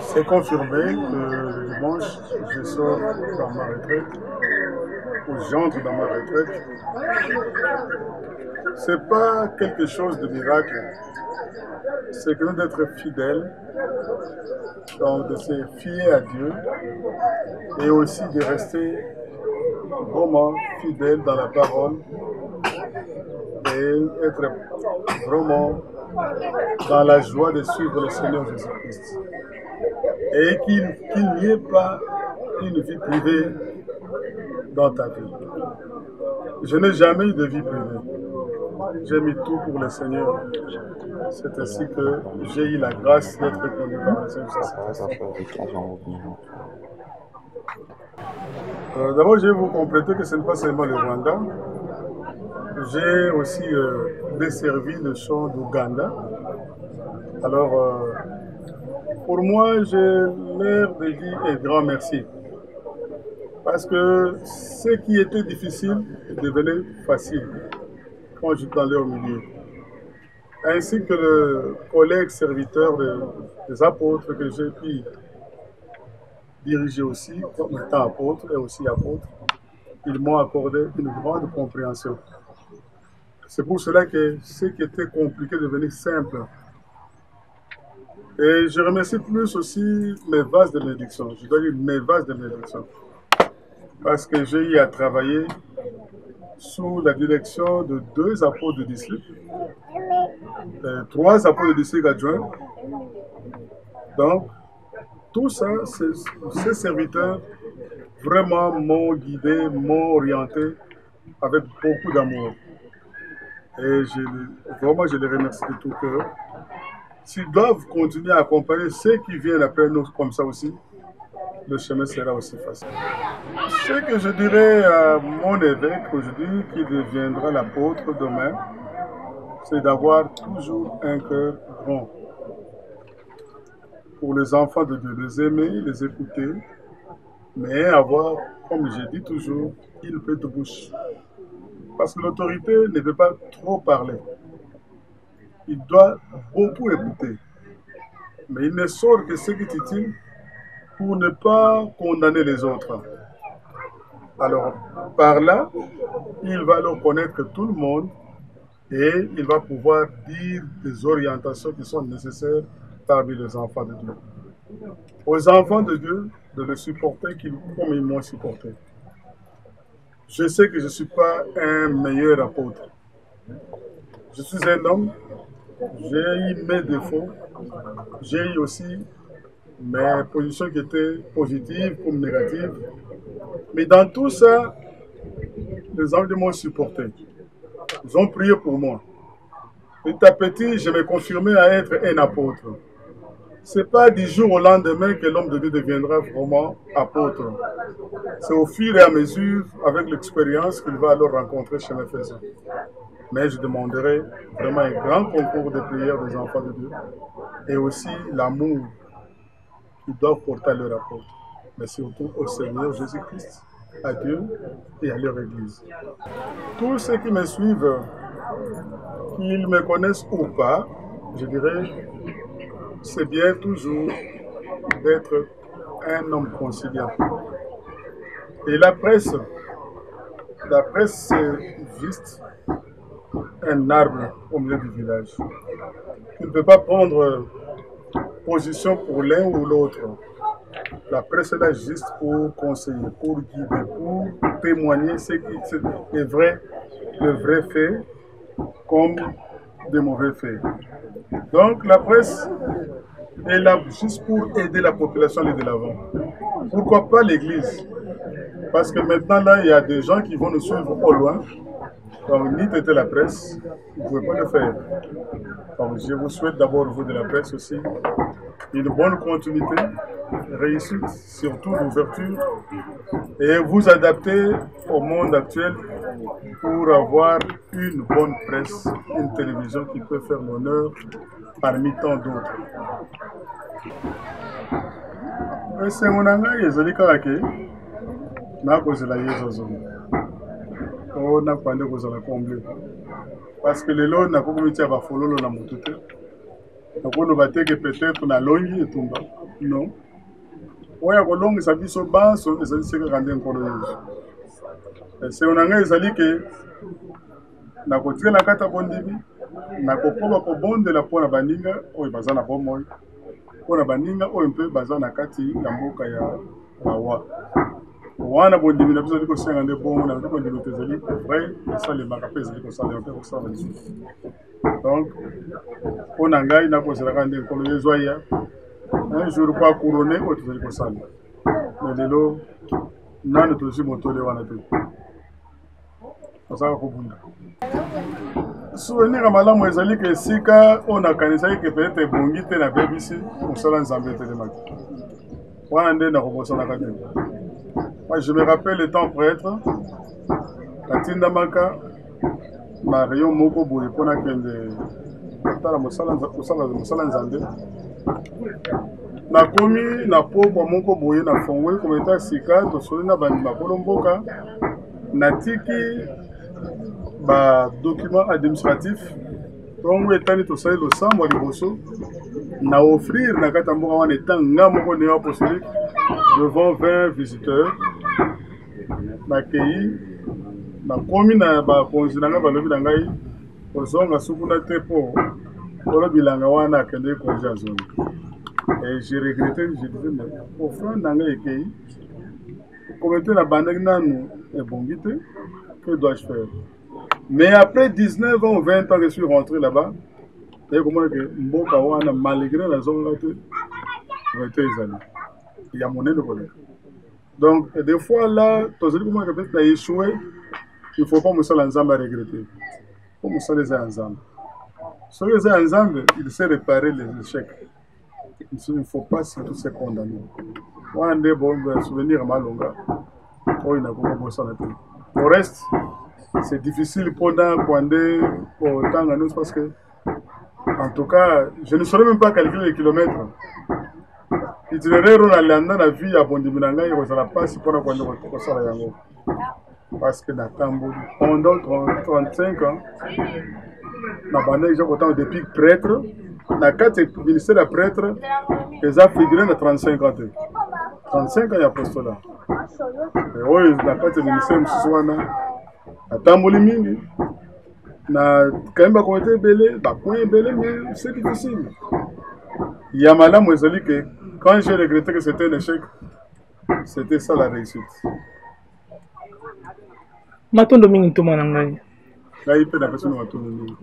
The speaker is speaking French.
C'est confirmé que le dimanche, je sors dans ma retraite, ou j'entre dans ma retraite. C'est pas quelque chose de miracle. C'est que d'être fidèle, donc de se fier à Dieu et aussi de rester vraiment fidèle dans la parole et être vraiment dans la joie de suivre le Seigneur Jésus-Christ. Et qu'il n'y ait pas une vie privée dans ta vie. Je n'ai jamais eu de vie privée. J'ai mis tout pour le Seigneur. C'est ainsi que j'ai eu la grâce d'être connu par le Seigneur. Euh, D'abord, je vais vous compléter que ce n'est pas seulement le Rwanda. J'ai aussi euh, desservi le champ d'Ouganda. Alors, euh, pour moi, j'ai l'air de dire un grand merci. Parce que ce qui était difficile devenait facile quand j'étais dans leur milieu. Ainsi que le collègue serviteur de- des apôtres que j'ai pu diriger aussi, comme étant apôtre et aussi apôtre, ils m'ont accordé une grande compréhension. C'est pour cela que ce qui était compliqué devenait simple. Et je remercie plus aussi mes vases de bénédiction. Je dois dire mes vases de bénédiction. Parce que j'ai eu à travailler sous la direction de deux apôtres de district, euh, trois apôtres de district adjoints. Donc, tout ça, ces serviteurs vraiment m'ont guidé, m'ont orienté avec beaucoup d'amour. Et vraiment, je les remercie de tout cœur. S'ils doivent continuer à accompagner ceux qui viennent après nous comme ça aussi, le chemin sera aussi facile. Ce que je dirais à mon évêque aujourd'hui, qui deviendra l'apôtre demain, c'est d'avoir toujours un cœur grand pour les enfants de Dieu, les aimer, les écouter, mais avoir, comme j'ai dit toujours, une petite bouche. Parce que l'autorité ne peut pas trop parler. Il doit beaucoup écouter. Mais il ne sort que ce qui est utile pour ne pas condamner les autres. Alors, par là, il va alors connaître tout le monde et il va pouvoir dire des orientations qui sont nécessaires parmi les enfants de Dieu. Aux enfants de Dieu, de le supporter comme ils m'ont supporté. Je sais que je ne suis pas un meilleur apôtre. Je suis un homme, j'ai eu mes défauts, j'ai eu aussi mes positions qui étaient positives comme négatives. Mais dans tout ça, les hommes m'ont supporté. Ils ont prié pour moi. Petit à petit, je me confirmé à être un apôtre. Ce n'est pas du jour au lendemain que l'homme de Dieu deviendra vraiment apôtre. C'est au fur et à mesure, avec l'expérience, qu'il va alors rencontrer chemin faisant. Mais je demanderai vraiment un grand concours de prière des enfants de Dieu et aussi l'amour qu'ils doivent porter à leur apôtre, mais surtout au Seigneur Jésus-Christ, à Dieu et à leur Église. Tous ceux qui me suivent, qu'ils me connaissent ou pas, je dirais, c'est bien toujours d'être un homme conciliant. Et la presse, la presse, c'est juste un arbre au milieu du village. Tu ne peux pas prendre position pour l'un ou l'autre. La presse est là juste pour conseiller, pour guider, pour témoigner ce qui est vrai, le vrai fait, comme des mauvais faits. Donc la presse est là juste pour aider la population à aller de l'avant. Pourquoi pas l'Église? Parce que maintenant, là, il y a des gens qui vont nous suivre au loin. Donc, ni têter la presse, vous ne pouvez pas le faire. Je vous souhaite d'abord, vous de la presse aussi, une bonne continuité, réussite, surtout l'ouverture, et vous adapter au monde actuel pour avoir une bonne presse, une télévision qui peut faire l'honneur parmi tant d'autres. O nakobande kozala comble parce que lelo nakoki mitia bafololo na motu te. Nakoloba te ke peut-être nalongi etumba. Non. Oyo ya kolongisa biso banso ezali se kaka nde nkolo yesu. Esengo na ngai ezali ke nakotikala kati ya bondimi nakokoba kobondela mpo na baninga oyo baza na bomoi mpo na baninga oyo mpe baza na kati ya mboka ya bawa wana bondimi na biso ezali kosenga nde bongo na bondimi to ezali vrai esalemaka mpe ezali kosalema mpe kosala lisusu donc mpo na ngai nakozelaka nde nkolo yezu aya un jour po akourone oyo tozali kosala. Me lelo nano tozwi motole wana te. Tozalaka kobunda. Souvenir ya malamu ezali ke esika oyo nakanisaki ke peut-être ebongi te nabebisi mosala nzambe etelemaki. Wana nde nakobosanaka te moi je me rappelle étant prêtre natindamaka na rayon moko boye mpo nakende kotala mosala nzambe. Nakomi na pokwa moko boye na fongwe kometa sika tosoli na bakolo mboka natiki badocument administratif ntongo etani tosali losambo ya liboso na offrir na kati ya mboka wana eta nga moko neo apostolique devant 20 visiteurs nakei nakomi na bakonzi na ngai balobi na ngai kozonga sukuna te mpo tolo bilanga wana akendeki konzi azongi et je regrette je disais mais offrande na ngai ekei komite na bandaki nanu ebongi te que dois-je faire? Mais après 19 ans ou 20 ans que suis rentré là-bas naye komona ke mboka wana malgré nazonga te vraité ezali ya monene koleka donc des fois là tozali komona peut-être na échoué il faut pas mosala nzambe aregrete po mosala eza ya nzambe. Soki eza ya nzambe il sait réparer les échecs. Il ne faut pas surtout se condamner. Wana nde souvenir malonga. Oyo nakoki kobosana te. Au reste c'est difficile mpona kwande kotanga nyonso parce que en tout cas je ne saurais même pas calculer les kilomètres itinéraire oyo nalanda na vie ya bondimi na ngai ekozala mpasi mpona kwande kosala yango. Parce que natamboli. Pendant 35 ans na bandaki ja kotanga depuis prêtre. Na kati ministère ya prêtre eza figure na 35 ans te. 35 ans ya apostolat. Oyo na kati ya ministère mosusu wana natamboli mingi. Na kayembi bakomite ebele bapoint ebele mais c'est difficile. Ya malamu ezali ke quand j'ai regretté que c'était un échec c'était ça la réussite. Matondo mingi ntoma na ngai. Ngai mpe napesi na matondo mingi